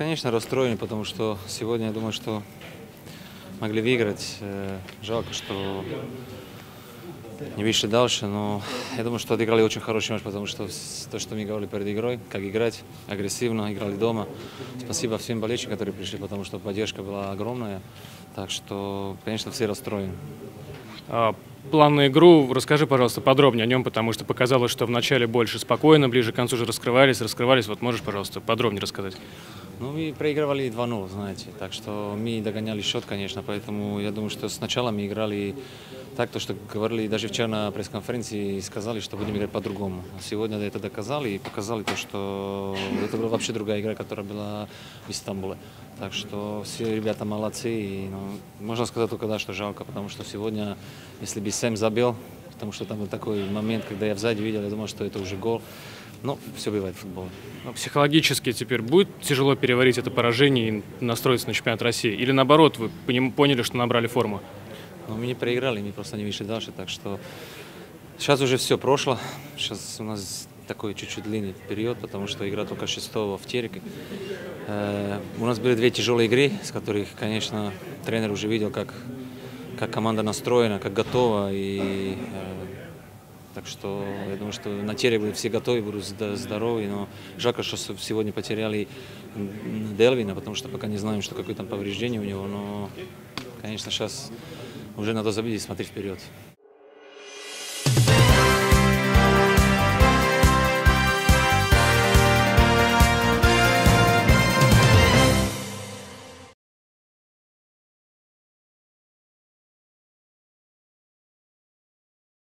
конечно, расстроены, потому что сегодня, я думаю, что могли выиграть. Э, Жалко, что не вышли дальше, но я думаю, что отыграли очень хороший матч, потому что то, что мы говорили перед игрой, как играть, агрессивно, играли дома. Спасибо всем болельщикам, которые пришли, потому что поддержка была огромная. Так что, конечно, все расстроены. А, План на игру, расскажи, пожалуйста, подробнее о нем, потому что показалось, что вначале больше спокойно, ближе к концу же раскрывались, раскрывались. Вот можешь, пожалуйста, подробнее рассказать? Ну, мы проигрывали 2-0, знаете, так что мы догоняли счет, конечно, поэтому я думаю, что сначала мы играли так, то, что говорили даже вчера на пресс-конференции, и сказали, что будем играть по-другому. А Сегодня это доказали и показали то, что это была вообще другая игра, которая была в Истамбуле. Так что все ребята молодцы, и, ну, можно сказать только, да, что жалко, потому что сегодня, если бы Сэм забил, потому что там был такой момент, когда я сзади видел, я думал, что это уже гол. Но все бывает в футболе. А Психологически теперь будет тяжело переварить это поражение и настроиться на чемпионат России? Или наоборот, вы поняли, что набрали форму? Но мы не проиграли, мы просто не вышли дальше, так что сейчас уже все прошло. Сейчас у нас такой чуть-чуть длинный период, потому что игра только 6 в Тереке. Э, у нас были две тяжелые игры, с которых, конечно, тренер уже видел, как, как команда настроена, как готова. И, э, так что я думаю, что на Тереке все готовы, будут здоровы. Но жалко, что сегодня потеряли Делвина, потому что пока не знаем, что какое там повреждение у него. Но, конечно, сейчас уже надо забить и смотреть вперед.